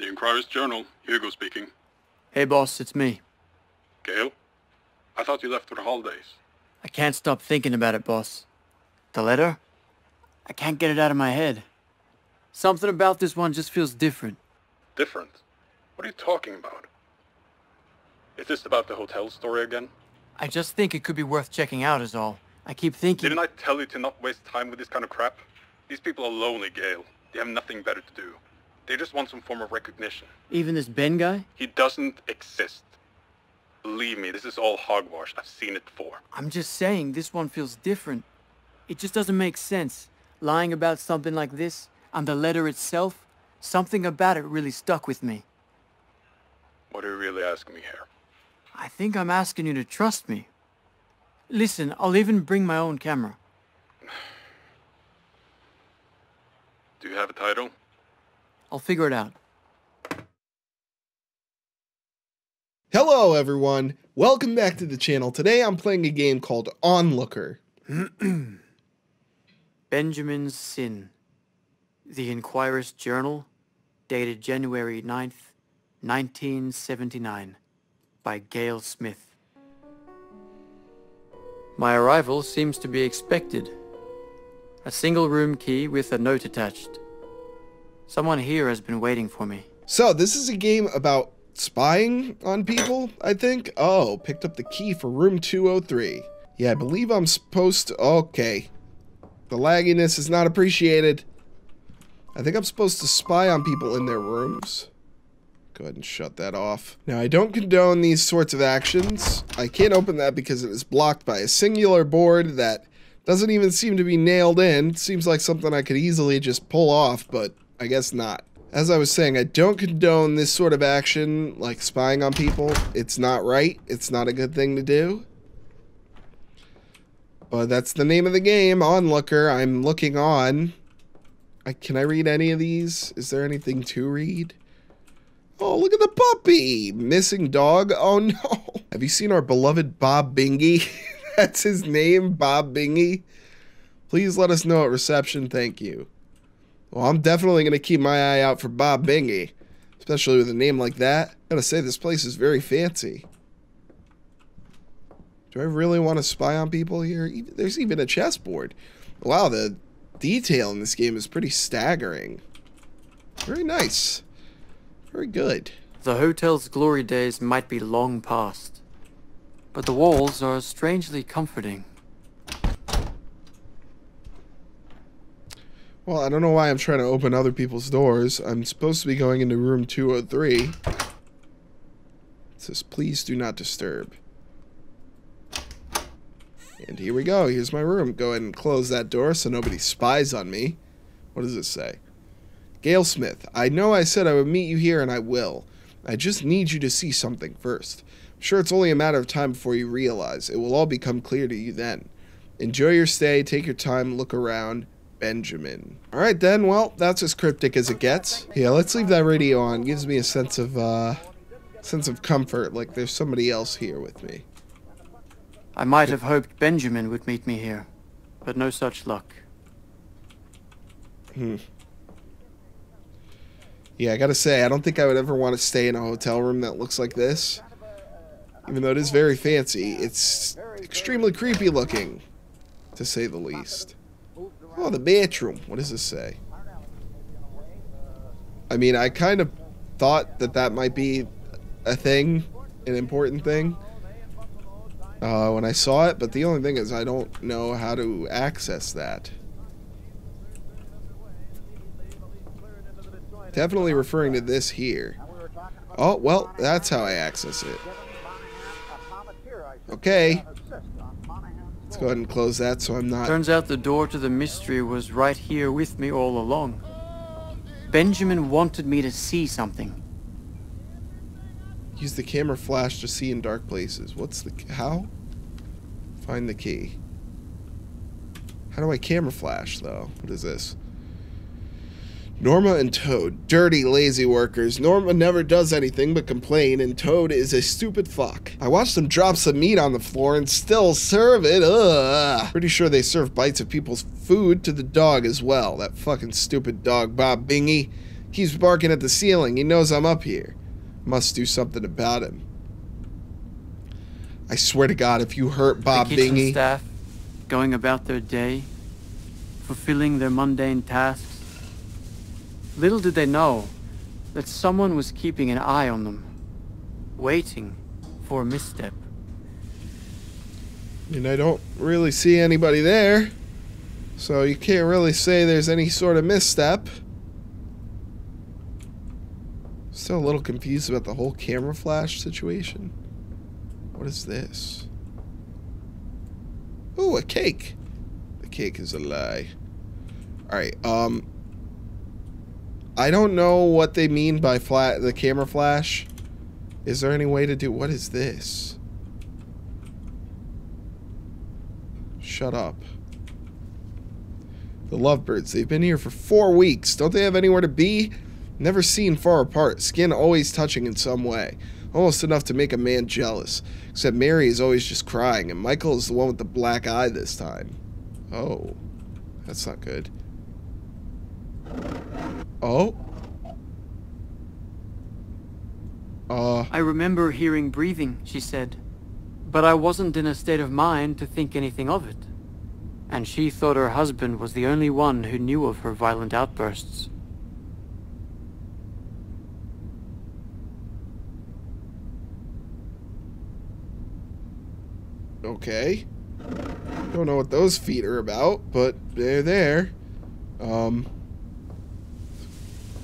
The Inquirer's Journal. Hugo speaking. Hey, boss, it's me. Gail? I thought you left for the holidays. I can't stop thinking about it, boss. The letter? I can't get it out of my head. Something about this one just feels different. Different? What are you talking about? Is this about the hotel story again? I just think it could be worth checking out is all. I keep thinking... Didn't I tell you to not waste time with this kind of crap? These people are lonely, Gail. They have nothing better to do. They just want some form of recognition. Even this Ben guy? He doesn't exist. Believe me, this is all hogwash. I've seen it before. I'm just saying, this one feels different. It just doesn't make sense. Lying about something like this, and the letter itself, something about it really stuck with me. What are you really asking me here? I think I'm asking you to trust me. Listen, I'll even bring my own camera. Do you have a title? I'll figure it out. Hello everyone, welcome back to the channel. Today I'm playing a game called Onlooker. Benjamin's Sin. The Inquirer's Journal, dated January 9th, 1979, by Gail Smith. My arrival seems to be expected. A single room key with a note attached. Someone here has been waiting for me. So, this is a game about spying on people, I think. Oh, picked up the key for room 203. Yeah, I believe I'm supposed to... Okay. The lagginess is not appreciated. I think I'm supposed to spy on people in their rooms. Go ahead and shut that off. Now, I don't condone these sorts of actions. I can't open that because it is blocked by a singular board that doesn't even seem to be nailed in. Seems like something I could easily just pull off, but I guess not. As I was saying, I don't condone this sort of action, like spying on people. It's not right. It's not a good thing to do. But that's the name of the game, Onlooker. I'm looking on. I, can I read any of these? Is there anything to read? Oh, look at the puppy! Missing dog? Oh no! Have you seen our beloved Bob Bingy? That's his name, Bob Bingy. Please let us know at reception, thank you. Well, I'm definitely going to keep my eye out for Bob Bingy, especially with a name like that. Gotta say, this place is very fancy. Do I really want to spy on people here? There's even a chessboard. Wow, the detail in this game is pretty staggering. Very nice. Very good. The hotel's glory days might be long past, but the walls are strangely comforting. Well, I don't know why I'm trying to open other people's doors. I'm supposed to be going into room 203. It says, please do not disturb. And here we go. Here's my room. Go ahead and close that door so nobody spies on me. What does it say? Gail Smith, I know I said I would meet you here and I will. I just need you to see something first. I'm sure it's only a matter of time before you realize. It will all become clear to you then. Enjoy your stay, take your time, look around. Benjamin. Alright then, well, that's as cryptic as it gets. Yeah, let's leave that radio on. Gives me a sense of, uh, sense of comfort, like there's somebody else here with me. I might have hoped Benjamin would meet me here, but no such luck. Hmm. Yeah, I gotta say, I don't think I would ever want to stay in a hotel room that looks like this. Even though it is very fancy, it's extremely creepy looking, to say the least. Oh, the bathroom. What does this say? I mean, I kind of thought that that might be a thing, an important thing, uh, when I saw it, but the only thing is I don't know how to access that. Definitely referring to this here. Oh, well, that's how I access it. Okay. Let's go ahead and close that so I'm not... Turns out the door to the mystery was right here with me all along. Benjamin wanted me to see something. Use the camera flash to see in dark places. What's the... how? Find the key. How do I camera flash, though? What is this? Norma and Toad, dirty, lazy workers. Norma never does anything but complain, and Toad is a stupid fuck. I watched them drop some meat on the floor and still serve it. Ugh. Pretty sure they serve bites of people's food to the dog as well. That fucking stupid dog, Bob Bingy. Keeps barking at the ceiling. He knows I'm up here. Must do something about him. I swear to God, if you hurt Bob the Bingy, staff, going about their day, fulfilling their mundane tasks. Little did they know that someone was keeping an eye on them, waiting for a misstep. and I don't really see anybody there, so you can't really say there's any sort of misstep. Still a little confused about the whole camera flash situation. What is this? Oh, a cake. The cake is a lie. Alright, um... I don't know what they mean by flat the camera flash. Is there any way to do... What is this? Shut up. The lovebirds, they've been here for four weeks. Don't they have anywhere to be? Never seen far apart, skin always touching in some way. Almost enough to make a man jealous. Except Mary is always just crying, and Michael is the one with the black eye this time. Oh. That's not good. Oh? Uh, I remember hearing breathing, she said, but I wasn't in a state of mind to think anything of it. And she thought her husband was the only one who knew of her violent outbursts. okay. Don't know what those feet are about, but they're there. Um,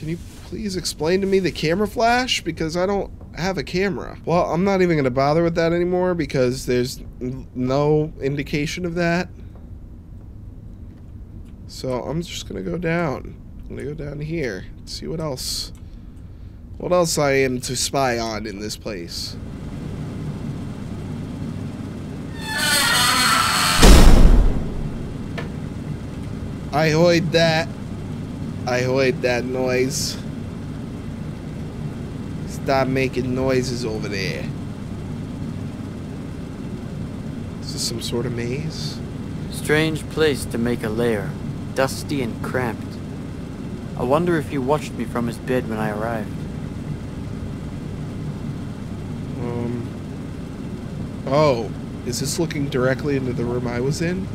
can you please explain to me the camera flash? Because I don't have a camera. Well, I'm not even going to bother with that anymore because there's no indication of that. So I'm just going to go down. I'm going to go down here. See what else. What else I am to spy on in this place. I heard that. I heard that noise. Stop making noises over there. Is this some sort of maze? Strange place to make a lair, dusty and cramped. I wonder if he watched me from his bed when I arrived. Um. Oh, is this looking directly into the room I was in?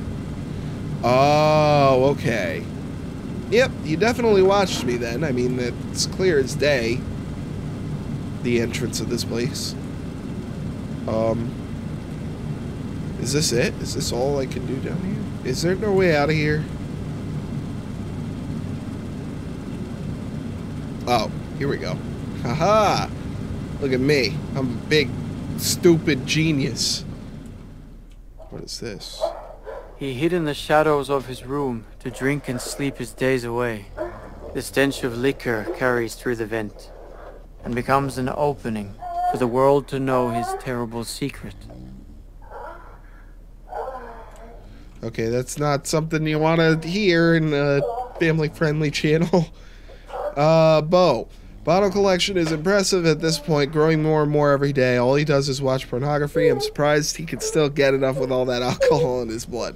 Oh, okay. Yep, you definitely watched me then. I mean, it's clear as day. The entrance of this place. Um. Is this it? Is this all I can do down here? Is there no way out of here? Oh, here we go. Haha! Look at me. I'm a big, stupid genius. What is this? He hid in the shadows of his room to drink and sleep his days away. The stench of liquor carries through the vent and becomes an opening for the world to know his terrible secret. Okay, that's not something you want to hear in a family-friendly channel. Uh, Bo. Bottle collection is impressive at this point, growing more and more every day. All he does is watch pornography. I'm surprised he can still get enough with all that alcohol in his blood.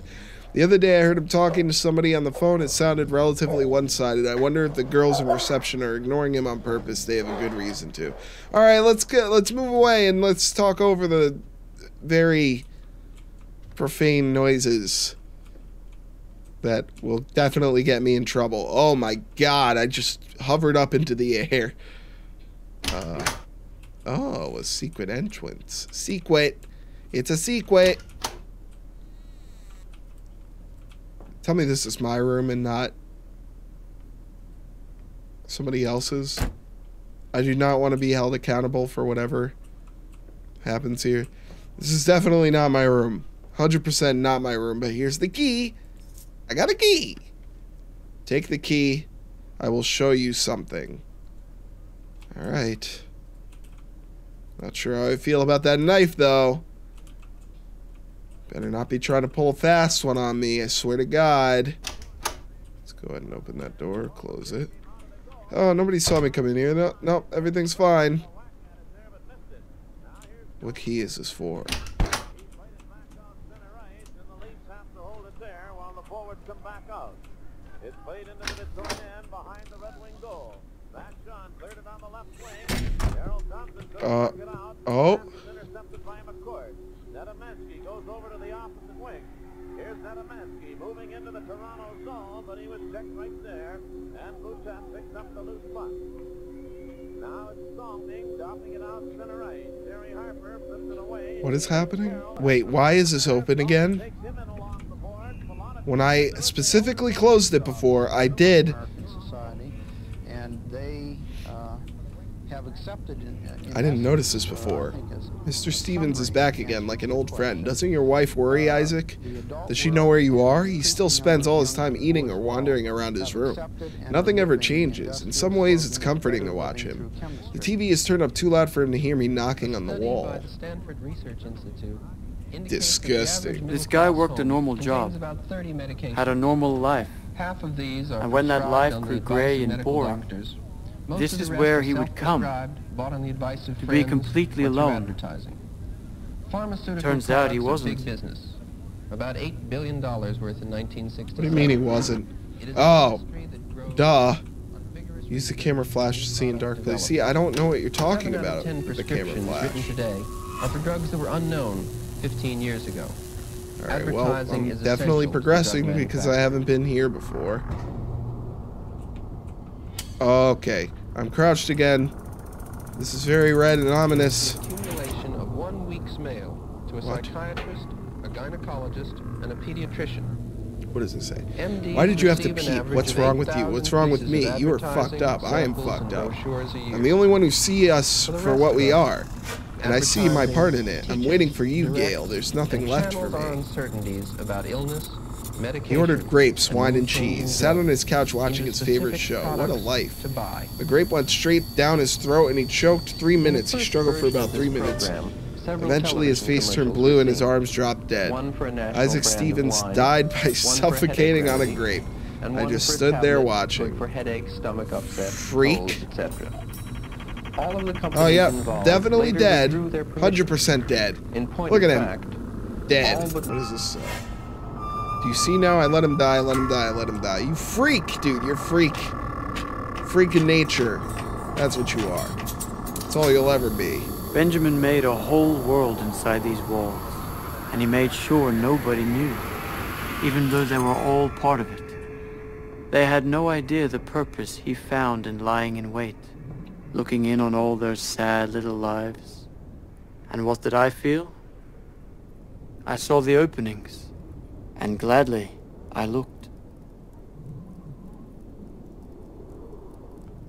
The other day I heard him talking to somebody on the phone. It sounded relatively one-sided. I wonder if the girls in reception are ignoring him on purpose. They have a good reason to. All right, let's get let's move away and let's talk over the very profane noises that will definitely get me in trouble. Oh my god, I just hovered up into the air. Uh, oh, a secret entrance. Secret. It's a secret. Tell me this is my room and not somebody else's. I do not want to be held accountable for whatever happens here. This is definitely not my room. 100% not my room, but here's the key. I got a key. Take the key. I will show you something. All right. Not sure how I feel about that knife, though. Better not be trying to pull a fast one on me, I swear to God. Let's go ahead and open that door, close it. Oh, nobody saw me come in here. No, no, everything's fine. What key is this for? Played into the mid-zone end behind the Red Wing goal. Back Uh, oh. Intercepted by McCourt. Nedomansky goes over to the opposite wing. Here's Nedomansky moving into the Toronto zone, but he was checked right there. And Boutin picks up the loose puck. Now it's Salming dropping it out center right. Terry Harper flips it away. What is happening? Wait, why is this open again? Takes him in along the boards. Milano When I specifically closed it before, I did. And they uh, have accepted. In I didn't notice this uh, before. Mr. Stevens is back again, like an old friend. Doesn't your wife worry, Isaac? uh, adult Does she know where you are? He still spends all his time eating or wandering around his room. Nothing ever changes. In some ways, it's comforting to watch him. The. TV is turned up too loud for him to hear me knocking on the wall. By the Stanford Research Institute indicates that the Disgusting. This guy worked a normal job. About 30 medications. Had a normal life. Half of these are And when that prescribed life on the grew advice gray of and medical boring, doctors. Most this of the is rest where are he would come, self-prescribed, bought on the advice of to be friends, completely or through alone. Advertising. Pharmaceutical Turns out he products are wasn't. big business. About eight billion dollars worth in 1960. What do you mean he wasn't? Oh, an industry that grows Duh. Use the camera flash to see in product dark places. See, I don't know what you're talking about of 10 with the camera flash. today are for drugs that were unknown 15 years ago. All right, well, Advertising I'm is definitely progressing because I haven't been here before. Okay, I'm crouched again. This is very red and ominous. Accumulation of one week's mail to a What? psychiatrist, a gynecologist, and a pediatrician. What does it say? MDs Why did you have to peep? What's wrong with you? What's wrong with me? You are fucked up. I am fucked up. I'm the only one who see us For for what we are. And I see my part in it. I'm waiting for you, Gail. There's nothing left for me. uncertainties about illness, medication. He ordered grapes, wine, and cheese. Sat on his couch watching his favorite show. What a life. To buy. The grape went straight down his throat and he choked three minutes. He struggled for about three minutes. Eventually, his face turned blue and his arms dropped dead. One for a national Isaac Stevens died by suffocating on a grape. and I just stood there watching. For headache, stomach upset, Freak. Colds, etc. All of the oh, companies Oh, yeah, involved definitely dead. withdrew their permission. 100% dead. In point Look of at him. fact, Dead. All What does this say? Do you see now? I let him die, I let him die, I let him die. You freak, dude. You're freak. Freak in nature. That's what you are. That's all you'll ever be. Benjamin made a whole world inside these walls, and he made sure nobody knew, even though they were all part of it. They had no idea the purpose he found in lying in wait, looking in on all their sad little lives. And what did I feel? I saw the openings, and gladly I looked.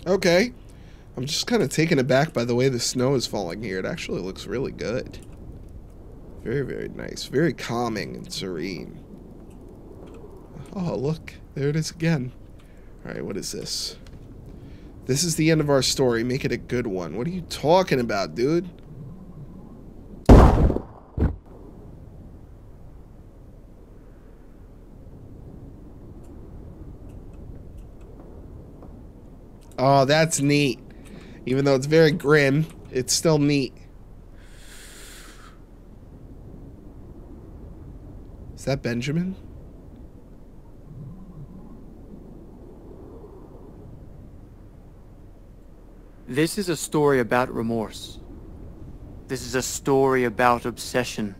Okay. I'm just kind of taken aback by the way the snow is falling here. It actually looks really good. Very, very nice. Very calming and serene. Oh, look. There it is again. Alright, what is this? This is the end of our story. Make it a good one. What are you talking about, dude? Oh, that's neat. Even though it's very grim, it's still neat. Is that Benjamin? This is a story about remorse. This is a story about obsession.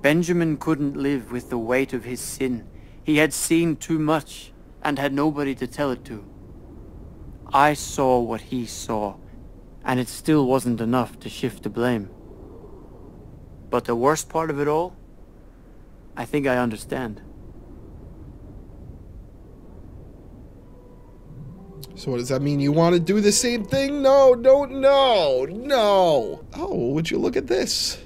Benjamin couldn't live with the weight of his sin. He had seen too much and had nobody to tell it to. I saw what he saw, and it still wasn't enough to shift the blame. But the worst part of it all? I think I understand. So what does that mean? You want to do the same thing? No, don't, no, no. Oh, would you look at this?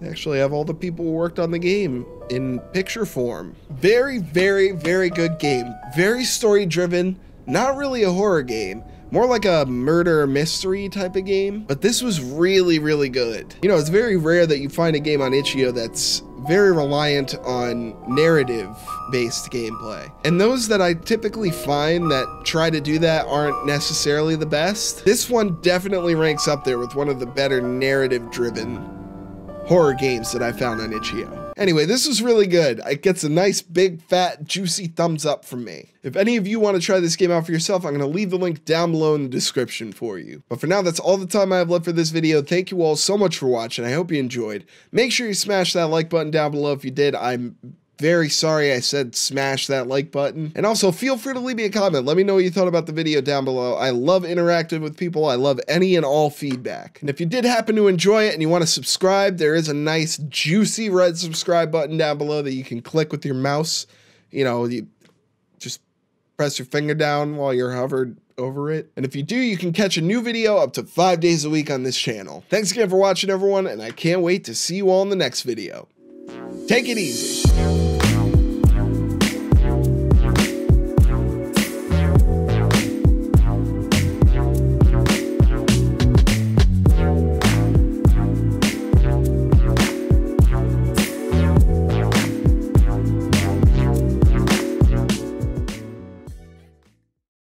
They actually have all the people who worked on the game in picture form. Very, very, very good game. Very story driven. Not really a horror game. More like a murder mystery type of game. But this was really, really good. You know, it's very rare that you find a game on Itch.io that's very reliant on narrative based gameplay. And those that I typically find that try to do that aren't necessarily the best. This one definitely ranks up there with one of the better narrative driven horror games that I found on Itch.io. Anyway, this was really good. It gets a nice, big, fat, juicy thumbs up from me. If any of you want to try this game out for yourself, I'm going to leave the link down below in the description for you. But for now, that's all the time I have left for this video. Thank you all so much for watching. I hope you enjoyed. Make sure you smash that like button down below if you did. I'm very sorry I said smash that like button. And also feel free to leave me a comment. Let me know what you thought about the video down below. I love interacting with people. I love any and all feedback. And if you did happen to enjoy it and you want to subscribe, there is a nice juicy red subscribe button down below that you can click with your mouse. You know, you just press your finger down while you're hovered over it. And if you do, you can catch a new video up to five days a week on this channel. Thanks again for watching everyone, and I can't wait to see you all in the next video. Take it easy.